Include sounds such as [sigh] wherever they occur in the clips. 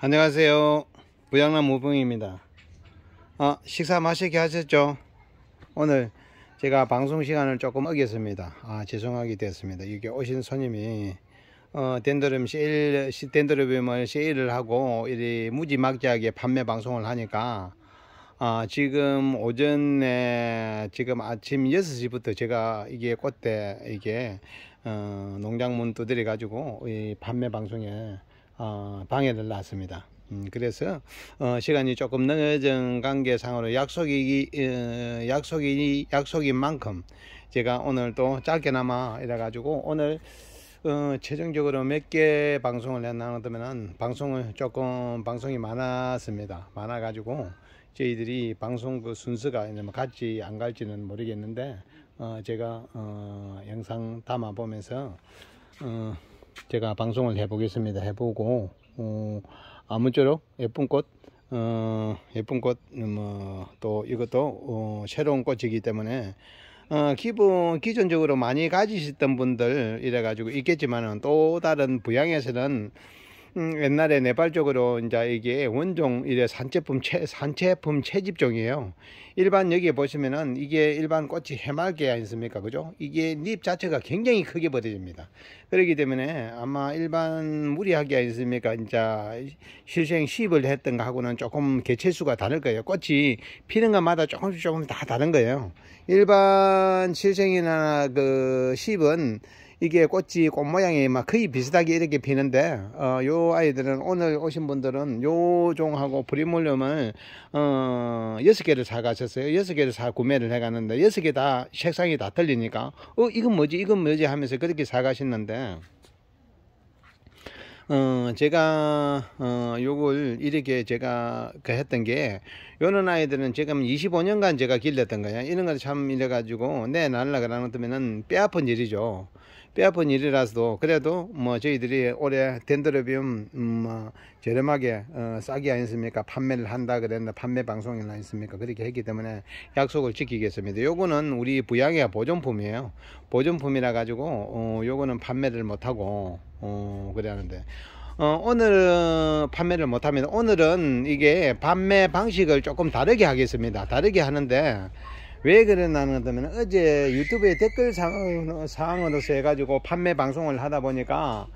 안녕하세요. 부양남 무봉입니다. 아, 식사 맛있게 하셨죠? 오늘 제가 방송 시간을 조금 어겼습니다. 아, 죄송하게 됐습니다. 이게 오신 손님이 어, 덴더름 세일, 덴더름을 세일을 하고 이리 무지막지하게 판매 방송을 하니까 아, 지금 오전에 지금 아침 6시부터 제가 이게 꽃대 이게 어, 농장문 두드려 가지고 이 판매 방송에 어, 방해를 놨습니다. 음, 그래서 어, 시간이 조금 늦은 관계상으로 약속이 어, 약속이 약속인 만큼 제가 오늘 또 짧게나마 이래 가지고 오늘 어, 최종적으로 몇 개 방송을 해나누면 방송을 조금 방송이 많았습니다. 많아 가지고 저희들이 방송 그 순서가 같이 안 갈지는 모르겠는데 어, 제가 어, 영상 담아 보면서 어, 제가 방송을 해보겠습니다. 해보고 어, 아무쪼록 예쁜 꽃, 어, 예쁜 꽃, 뭐, 또 이것도 어, 새로운 꽃이기 때문에 어, 기본 기존적으로 많이 가지셨던 분들 이래 가지고 있겠지만은 또 다른 부양에서는 음, 옛날에 네팔 쪽으로 이제 이게 원종 이래 산채품 채, 산채품 채집종이에요. 일반 여기에 보시면은 이게 일반 꽃이 해맑게 아니습니까? 그죠? 이게 잎 자체가 굉장히 크게 벌어집니다. 그렇기 때문에 아마 일반 무리하게 아니습니까? 이제 실생 시입을 했던 거하고는 조금 개체수가 다를 거예요. 꽃이 피는 것마다 조금씩 조금 다 다른 거예요. 일반 실생이나 그 시입은 이게 꽃이 꽃 모양이 막 거의 비슷하게 이렇게 피는데 어, 요 아이들은 오늘 오신 분들은 요 종하고 프리몰륨을 어, 6개를 사 가셨어요. 6개를 사 구매를 해 갔는데 6개 다 색상이 다 틀리니까 어 이건 뭐지 이건 뭐지 하면서 그렇게 사 가셨는데 어, 제가, 어, 요걸 이렇게 제가 그 했던 게, 요런 아이들은 지금 25년간 제가 길렀던 거야. 이런 걸참 이래 가지고, 내 날라 그러는 것면은 뼈 아픈 일이죠. 뼈아픈 일이라서도 그래도 뭐 저희들이 올해 덴드로비움 음, 뭐 저렴하게 어, 싸게 아니습니까? 판매를 한다 그랬는데 판매 방송이 아니습니까? 그렇게 했기 때문에 약속을 지키겠습니다. 요거는 우리 부양의 보존품이에요. 보존품이라 가지고 어, 요거는 판매를 못하고 어, 그래 하는데. 어, 오늘 판매를 못합니다. 오늘은 이게 판매 방식을 조금 다르게 하겠습니다. 다르게 하는데 왜 그랬나는 하면 어제 유튜브에 댓글 상황으로서 해가지고 판매 방송을 하다 보니까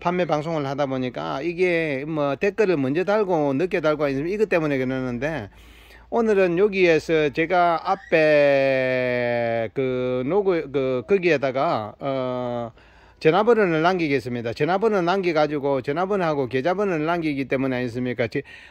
판매 방송을 하다 보니까 이게 뭐 댓글을 먼저 달고 늦게 달고 있으면 이것 때문에 그러는데 오늘은 여기에서 제가 앞에 그 노그 그 거기에다가 어 전화번호를 남기겠습니다. 전화번호 남겨가지고 전화번호하고 계좌번호를 남기기 때문에 아니습니까?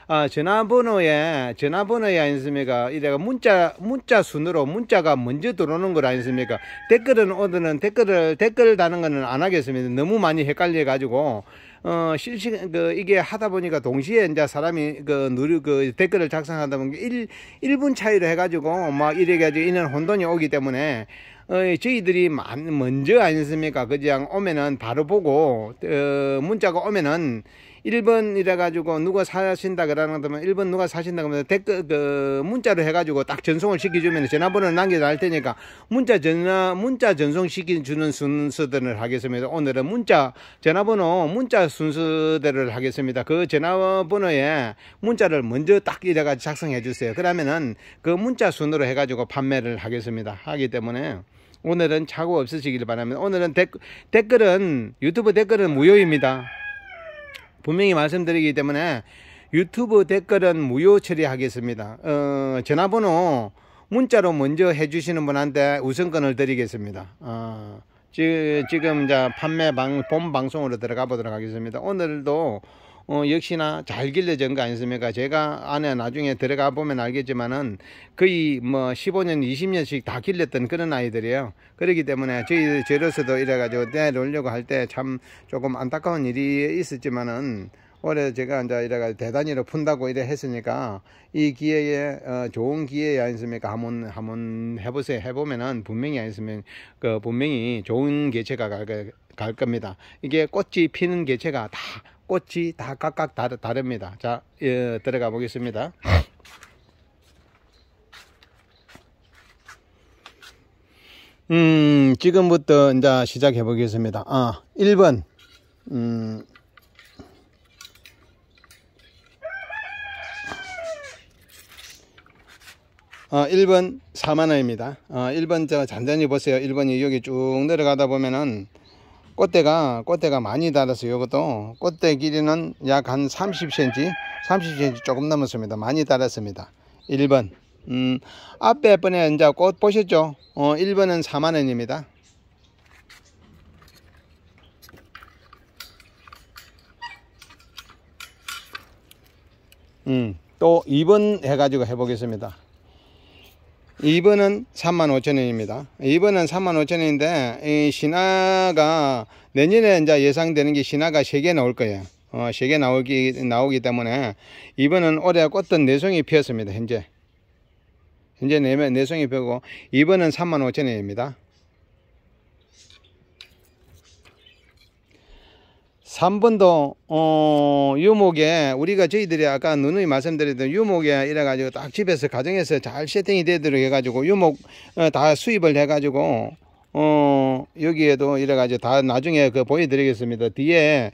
아, 전화번호에, 전화번호에 아니습니까? 이래가 문자, 문자 순으로 문자가 먼저 들어오는 거 아니습니까? 댓글은 오늘은 댓글을, 댓글 다는 거는 안 하겠습니다. 너무 많이 헷갈려가지고. 어, 실시간, 그, 이게 하다 보니까 동시에 이제 사람이 그, 누르, 그, 댓글을 작성하다 보니까 1, 1분 차이로 해가지고 막 이래가지고 이런 혼돈이 오기 때문에 어, 저희들이 먼저 아니습니까? 그냥 오면은 바로 보고, 어, 문자가 오면은 1번 이래가지고 누가 사신다 그러는 거면 1번 누가 사신다 그러면 댓글, 그, 문자로 해가지고 딱 전송을 시켜주면 전화번호를 남겨놓을 테니까 문자 전화, 문자 전송 시켜주는 순서들을 하겠습니다. 오늘은 문자, 전화번호, 문자 순서대를 하겠습니다. 그 전화번호에 문자를 먼저 딱 이래가지고 작성해 주세요. 그러면은 그 문자 순으로 해가지고 판매를 하겠습니다. 하기 때문에 오늘은 차고 없으시길 바랍니다. 오늘은 댓, 댓글은 유튜브 댓글은 무료입니다. 분명히 말씀드리기 때문에 유튜브 댓글은 무료 처리하겠습니다. 어, 전화번호 문자로 먼저 해주시는 분한테 우선권을 드리겠습니다. 어, 지, 금 이제 판매 방, 본 방송으로 들어가 보도록 하겠습니다. 오늘도 어, 역시나 잘 길러진 거 아니습니까? 제가 안에 나중에 들어가 보면 알겠지만은 거의 뭐 15년, 20년씩 다 길렀던 그런 아이들이에요. 그렇기 때문에 저희, 저로서도 이래가지고 내놓으려고 할 때 참 조금 안타까운 일이 있었지만은 올해 제가 이제 이래가 대단히로 푼다고 이래 했으니까 이 기회에 어, 좋은 기회 아니습니까? 한번 한번 해보세요. 해보면은 분명히 아니으면 그 분명히 좋은 개체가 갈, 갈 겁니다. 이게 꽃이 피는 개체가 다 꽃이 다 각각 다, 다릅니다 자, 예, 들어가 보겠습니다. 음, 지금부터 이제 시작해 보겠습니다. 아, 1번. 음, 아, 어, 1번 4만원입니다. 어, 아, 1번 저 잔잔히 보세요. 1번이 여기 쭉 내려가다 보면은 꽃대가 꽃대가 많이 달았어요. 이것도 꽃대 길이는 약 한 30cm, 30cm 조금 넘었습니다. 많이 달았습니다. 1번. 음, 앞에 번에 이제 꽃 보셨죠? 어, 1번은 4만원입니다. 음, 또 2번 해가지고 해보겠습니다. 2번은 35,000원입니다. 2번은 35,000원인데 이 신화가 내년에 이제 예상되는 게 신화가 3개 나올 거예요. 어, 3개 나오기 나오기 때문에 2번은 올해 꽃던 내송이 피었습니다. 현재. 현재 내송이 피고 2번은 35,000원입니다. 3번도 어, 유목에 우리가 저희들이 아까 누누이 말씀드렸던 유목에 이래 가지고 딱 집에서 가정에서 잘 세팅이 되도록 해 가지고 유목 어, 다 수입을 해 가지고 어 여기에도 이래 가지고 다 나중에 그 보여 드리겠습니다. 뒤에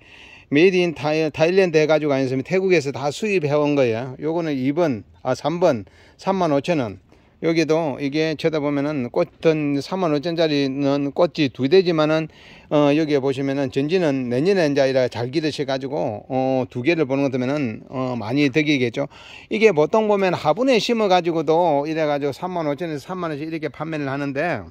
made in Thai, Thailand 해 가지고 아니면 태국에서 다 수입해 온 거예요. 요거는 2번 아 3번 3만 5천원 여기도 이게 쳐다보면은 꽃은 3만 5천짜리는 꽃이 두 대지만은 어 여기에 보시면은 전지는 내년에 이제 이라 잘 기르셔 가지고 어두 개를 보는 것 같으면은 어 많이 득이겠죠 이게 보통 보면 화분에 심어 가지고도 이래 가지고 3만 5천에서 3만 원씩 이렇게 판매를 하는데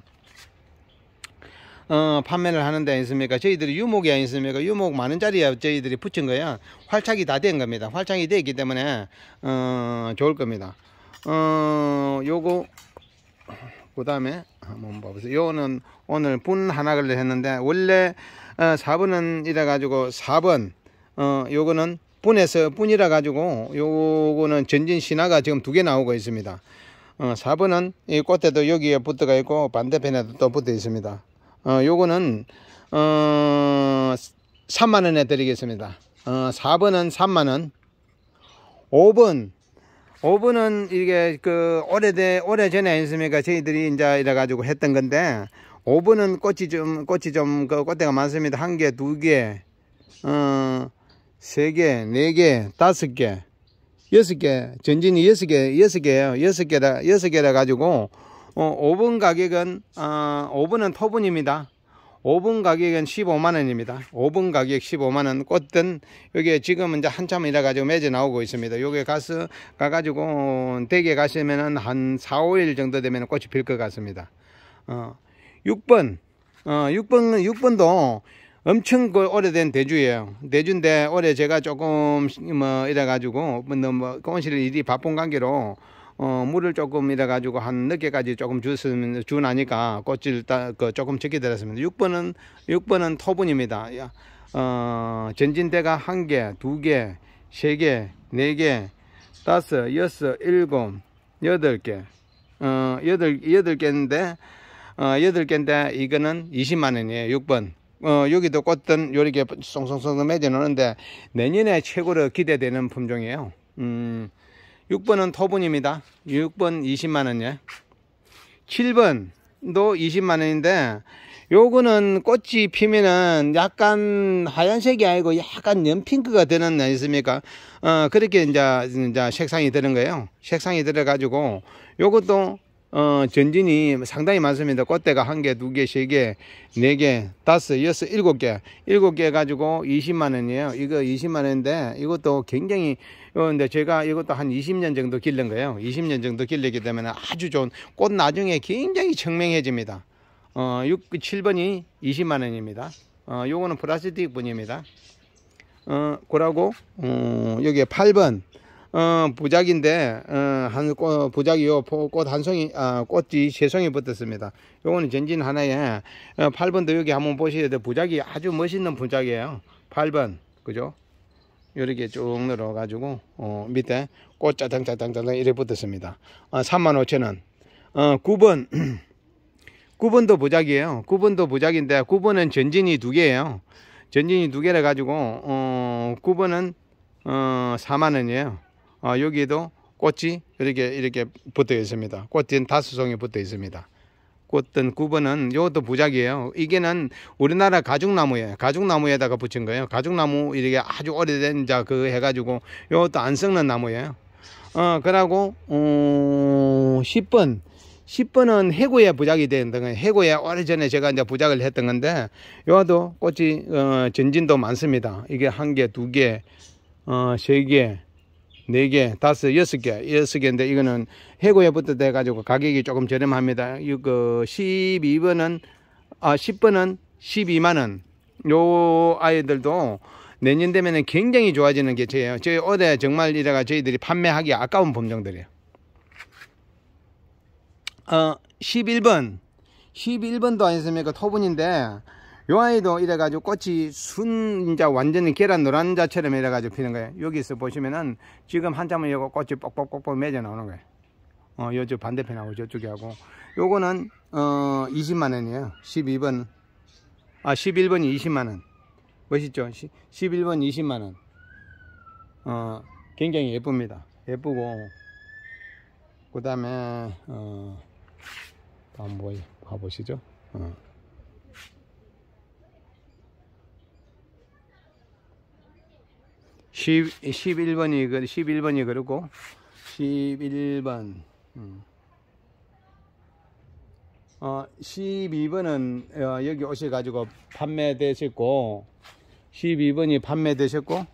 어, 판매를 하는데 아니습니까? 저희들이 유목이 아니습니까? 유목 만 원짜리야 저희들이 붙인 거야. 활착이 다 된 겁니다. 활착이 되어 있기 때문에, 어, 좋을 겁니다. 어 요거 그 다음에 한번 봐보세요. 요거는 오늘 분 하나를 했는데 원래 어, 4번은 이래 가지고 4번. 어 요거는 분에서 분이라 가지고 요거는 전진 신화가 지금 두 개 나오고 있습니다. 어 4번은 이 꽃에도 여기에 붙어가 있고 반대편에도 또 붙어 있습니다. 어 요거는 어 3만원에 드리겠습니다. 어 4번은 3만원 5번 5번은 이게 그 오래돼 오래전에 아니습니까 저희들이 이제 이래 가지고 했던 건데 5번은 꽃이 좀 꽃이 좀 그 꽃대가 많습니다. 한 개 두 개 어 세 개 네 개 다섯 개 여섯 개 전진이 여섯 개 여섯 개예요. 여섯 개라 여섯 개라 가지고 어 5번 가격은 어 5번은 토분입니다 5분 가격은 15만원입니다. 5분 가격 15만원 꽃든 여기 지금 이제 한참 이래 가지고 매져 나오고 있습니다. 여기 가서 가가지고 댁에 가시면은 한 4, 5일 정도 되면 꽃이 필 것 같습니다. 어, 6번, 어, 6번, 6번도 엄청 그 오래된 대주예요. 대주인데 올해 제가 조금 뭐 이래 가지고 뭐, 뭐 공실 일이 바쁜 관계로 어, 물을 조금 이래 가지고 한 늦게까지 조금 주으면 주나니까 꽃을 따, 그 조금 적게 들었습니다. 6번은 6번은 토분입니다. 어, 전진대가 한 개, 두 개, 세 개, 네 개, 다섯, 여섯, 일곱, 여덟 개, 어, 여덟 여덟 개인데 어, 여덟 개인데 이거는 20만 원이에요. 6번. 어, 여기도 꽃은 요렇게 송송송 맺어 놓는데 내년에 최고로 기대되는 품종이에요. 음, 6번은 토분입니다. 6번 20만원이요. 7번도 20만원인데 요거는 꽃이 피면은 약간 하얀색이 아니고 약간 연핑크가 되는 아니습니까? 어, 그렇게 이제, 이제 색상이 되는 거예요. 색상이 들어가지고 요것도 어, 전진이 상당히 많습니다. 꽃대가 한 개, 두 개, 세 개, 네 개, 다섯, 여섯, 일곱 개. 일곱 개 가지고 20만 원이에요. 이거 20만 원인데 이것도 굉장히, 어, 근데 제가 이것도 한 20년 정도 길른 거예요. 20년 정도 길르기 때문에 아주 좋은 꽃 나중에 굉장히 청명해집니다. 어, 6, 7번이 20만 원입니다. 어, 요거는 플라스틱 분입니다. 어, 그러고, 어, 여기에 8번. 어, 부작인데, 어, 한, 꽃, 부작이요, 꽃 한 송이, 아, 꽃이 세 송이 붙었습니다. 요거는 전진 하나에, 어, 8번도 여기 한번 보셔야 돼. 부작이 아주 멋있는 부작이에요. 8번. 그죠? 요렇게 쭉 늘어 가지고, 어, 밑에 꽃 짜장짜장짜장 이래 붙었습니다. 어, 35,000원. 어, 9번. 9번도 [clears throat] 부작이에요. 9번도 부작인데, 9번은 전진이 두 개예요. 전진이 두 개라 가지고, 어, 9번은, 어, 4만원이에요. 어, 여기에도 꽃이 이렇게 이렇게 붙어 있습니다. 꽃은 다섯 송이 붙어 있습니다. 꽃은 9번은 이것도 부작이에요. 이게는 우리나라 가죽나무예요. 가죽나무에다가 붙인 거예요. 가죽나무 이렇게 아주 오래된 자 그 해가지고 이것도 안 썩는 나무예요. 어, 어, 그러고, 어, 10번. 10번은 해고에 부작이 되는. 해고에 오래전에 제가 이제 부작을 했던 건데, 요도 꽃이, 어, 전진도 많습니다. 이게 한 개, 두 개, 어, 세 개, 네 개, 다섯, 여섯 개, 여섯 개인데, 이거는 해고에 붙어돼가지고 가격이 조금 저렴합니다. 이거 12번은, 아, 10번은 12만원. 요 아이들도 내년 되면은 굉장히 좋아지는 개체예요. 저희 어제 정말 이래가 저희들이 판매하기 아까운 품종들이에요. 어, 11번. 11번도 아니습니까? 토분인데, 요 아이도 이래가지고 꽃이 순, 이제 완전히 계란 노란 자처럼 이래가지고 피는 거예요. 여기서 보시면은 지금 한참은 요거 꽃이 뻑뻑뻑뻑 맺어 나오는 거예요. 어, 요쪽 반대편하고 저쪽에 하고. 요거는, 어, 20만원이에요. 12번. 아, 11번이 20만원. 멋있죠? 11번 20만원. 어, 굉장히 예쁩니다. 예쁘고, 그 다음에, 어, 한번 봐보시죠. 어. 11번이, 11번이 그렇고, 11번, 음. 어, 12번은 어, 여기 오셔가지고 판매되셨고 12번이 판매되셨고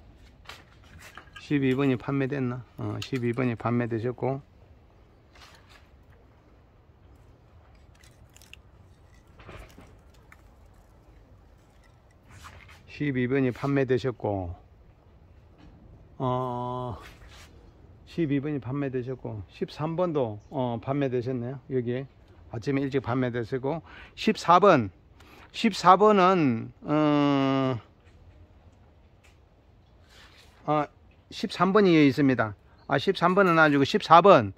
12번이 판매됐나? 어, 12번이 판매되셨고 12번이 판매되셨고 어 12번이 판매되셨고 13번도 어, 판매되셨네요. 여기에 아침에 일찍 판매되시고 14번. 14번은 어, 어 13번이 있습니다. 아 13번은 아니고 14번.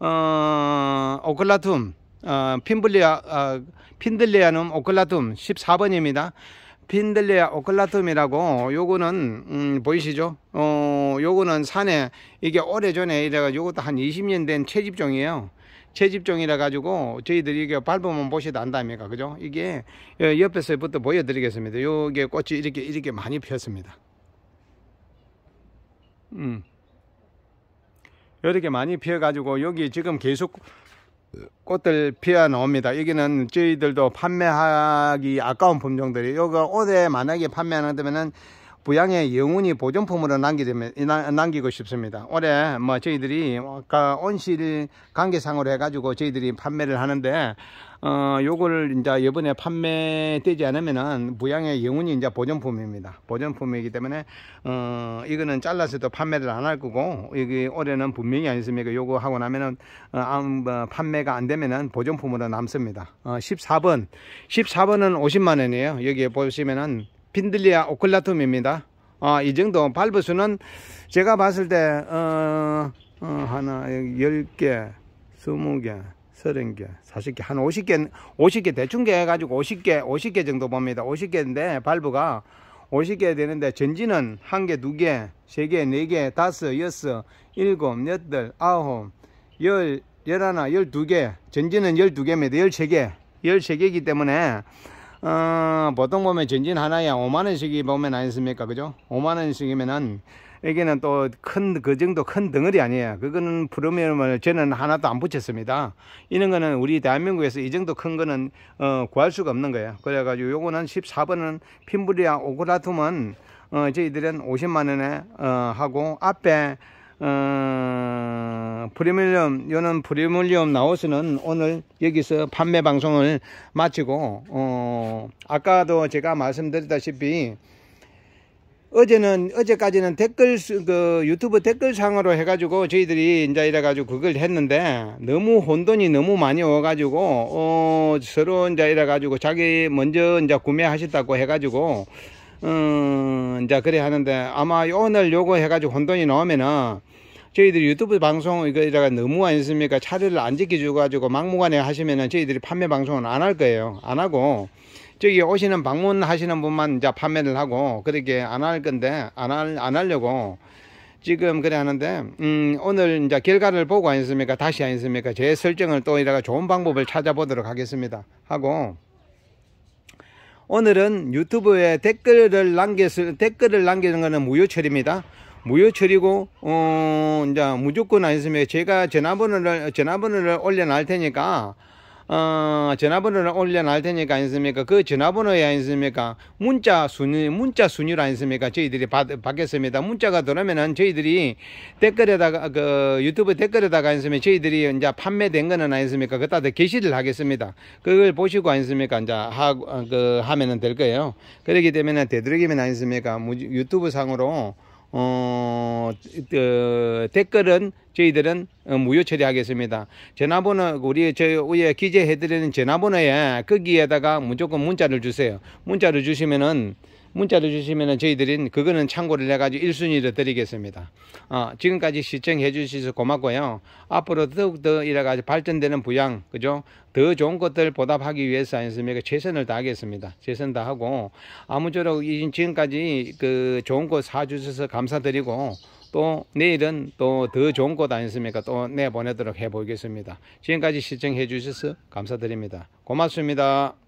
어, 오클라툼 어, 핀블리아 어, 핀들리아눔 오클라툼 14번입니다 핀들리아 오클라툼이라고 요거는 음, 보이시죠? 어 요거는 산에 이게 오래전에 이래가 요것도 한 20년 된 채집종이에요. 채집종이라 가지고 저희들이 이게 밟으면 보시도 안답니까? 그죠? 이게 옆에서부터 보여드리겠습니다. 요게 꽃이 이렇게 이렇게 많이 피었습니다. 음. 이렇게 많이 피어 가지고 여기 지금 계속 꽃들 피어 나옵니다 여기는 저희들도 판매하기 아까운 품종들이 요거 올해 만약에 판매하는다면은 부양의 영원히 보존품으로 남기고 싶습니다. 올해 뭐 저희들이 아까 온실 관계상으로 해가지고 저희들이 판매를 하는데 어 요거를 이제 이번에 판매되지 않으면은 부양의 영원히 이제 보존품입니다. 보존품이기 때문에 어 이거는 잘라서도 판매를 안 할 거고 여기 올해는 분명히 아니습니까? 요거 하고 나면은 어, 뭐 판매가 안 되면은 보존품으로 남습니다. 어 14번 14번은 50만 원이에요. 여기에 보시면은 핀들리아 오클라툼입니다. 어, 이 정도 발버수는 제가 봤을 때, 어, 어, 하나, 10개, 20개, 30개, 40개, 한 50개, 50개 대충 개 해가지고 50개, 50개 정도 봅니다. 50개인데, 발브가 50개 되는데, 전지는 1개, 2개, 3개, 4개, 5, 6, 7, 8, 9, 10, 11, 12개, 전지는 12개입니다. 13개, 13개이기 때문에, 어, 보통 보면 전진 하나에 5만원씩이 보면 아니습니까? 그죠? 5만원씩이면은, 여기는 또 큰, 그 정도 큰 덩어리 아니에요. 그거는 프로미엄을 저는 하나도 안 붙였습니다. 이런 거는 우리 대한민국에서 이 정도 큰 거는, 어, 구할 수가 없는 거예요. 그래 가지고 요거는 14번은 핀브리아 오그라툼은, 어, 저희들은 50만원에, 어, 하고, 앞에, 어, 프리밀리엄, 요는 프리밀리엄 나우스는 오늘 여기서 판매 방송을 마치고, 어, 아까도 제가 말씀드렸다시피, 어제는, 어제까지는 댓글, 그 유튜브 댓글상으로 해가지고 저희들이 이제 이래가지고 그걸 했는데 너무 혼돈이 너무 많이 와가지고, 어, 서로 이제 이래가지고 자기 먼저 이제 구매하셨다고 해가지고, 음, 이제 그래 하는데 아마 오늘 요거 해가지고 혼돈이 나오면은 저희들이 유튜브 방송 이거 이래가 너무 아니습니까? 차례를 안 지켜줘 가지고 막무가내 하시면은 저희들이 판매 방송은 안 할 거예요. 안 하고 저기 오시는 방문하시는 분만 이제 판매를 하고 그렇게 안 할 건데 안할안 하려고 지금 그래 하는데 음 오늘 이제 결과를 보고 아니습니까? 다시 아니습니까? 제 설정을 또 이래가 좋은 방법을 찾아보도록 하겠습니다. 하고 오늘은 유튜브에 댓글을 남겼을 댓글을 남기는 것은 무효 처리입니다. 무효 처리고 어 이제 무조건 아니었으면 제가 전화번호를 전화번호를 올려놔 테니까 어, 전화번호를 올려놔 테니까 아니습니까? 그 전화번호에 아니습니까? 문자 순위, 문자 순위로 아니습니까? 저희들이 받, 받겠습니다. 문자가 들어오면은 저희들이 댓글에다가, 그 유튜브 댓글에다가 아니습니까? 저희들이 이제 판매된 거는 아니습니까? 그따 게시를 하겠습니다. 그걸 보시고 아니습니까? 이제 하, 그, 하면은 될 거예요. 그렇기 때문에 되도록이면 아니습니까? 유튜브 상으로 어, 어, 댓글은 저희들은 어, 무효 처리하겠습니다. 전화번호 우리 저 위에 기재해드리는 전화번호에 거기에다가 무조건 문자를 주세요. 문자를 주시면은 문자를 주시면은 저희들은 그거는 참고를 해가지고 1순위로 드리겠습니다. 어, 지금까지 시청해 주셔서 고맙고요. 앞으로 더욱더 이래가지고 발전되는 부양, 그죠? 더 좋은 것들 보답하기 위해서 아니습니까? 최선을 다하겠습니다. 최선 다하고 아무쪼록 지금까지 그 좋은 거 사주셔서 감사드리고 또 내일은 또 더 좋은 곳 아니습니까? 또 내보내도록 해보겠습니다. 지금까지 시청해 주셔서 감사드립니다. 고맙습니다.